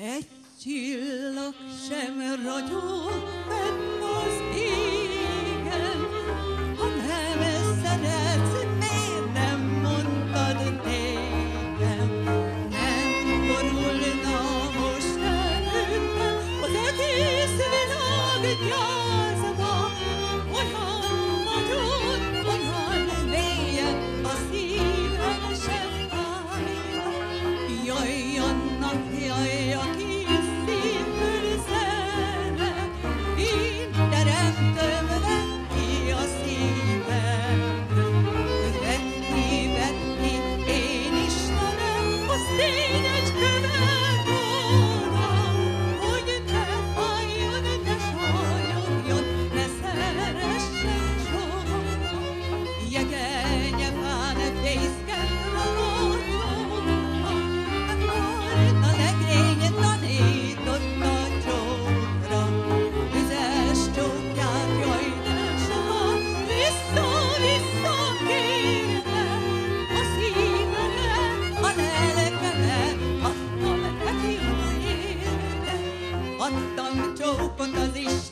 Egy csillag sem ragyog fenn az égen, ha nem szeretsz, miért nem mondtad nékem? Nem borulna most előttem az egész világ gyár. release